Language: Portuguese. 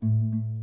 Música